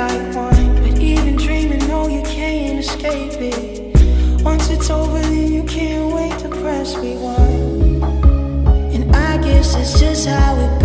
like wine, but even dreaming, no, you can't escape it. Once it's over, then you can't wait to press rewind. And I guess it's just how it.